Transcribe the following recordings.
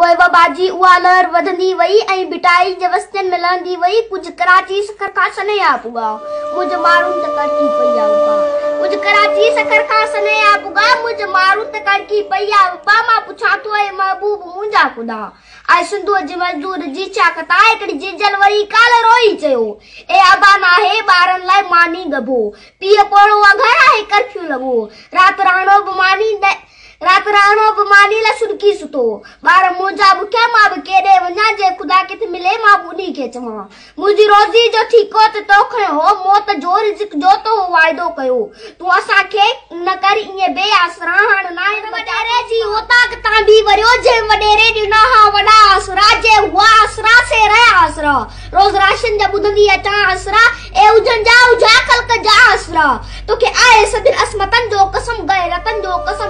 पोइ बाबाजी उहा लहर वधंदी वई, ऐं बिटाई जे वस्तियुनि में लहंदी वई। कुझु कराची, सखर खां सनेहा पुॻा मुंहिंजो माण्हुनि त कड़की पई आहे उहा कुझु कराची, सखर खां सनेहा पुॻा मुंहिंजो माण्हू त कड़की पई आहे पा माँ पुछां थो ऐं महबूब मुंहिंजा ख़ुदा ऐं सिंधूअ जे मज़दूर जी छा कथा हिकिड़ी जिजल वरी काल रोई चयो। ए अबा नाहे, ॿारनि लाइ मानी गबो पीउ पोड़ो आहे घर आहे, कर्फ्यू लॻो। राति राणो बि मानी सुडकी सुतो ॿार मुंहिंजा बुखिया माँ बि केॾे वञा जे ख़ुदा किथे मिले माँ बि उन्ही खे चवां। मुंहिंजी रोज़ी जो ठीको त तो खयो हो मौत जो रिज़िक जो तो वाइदो कयो। तूं असांखे न कर ईअं बेआसरा हाणे नाहे वॾेरे जी ओताक तां बि वरियो जे वॾेरे ॾिना हा वॾा आसरा जे हुआ आसरा से रहिया आसरा। रोज़ राशन जा ॿुधंदी अचां आसरा ए उजन जा उजा कल्क जा आसरा। तोखे आहे सदिन असमतन जो कसम गैरतन जो कसम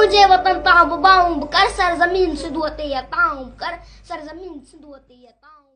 मुझे वतन ताब बुबाऊं कर, सरजमीन सिंधु है या ताऊं कर, सरजमीन सिंधु है या ताऊं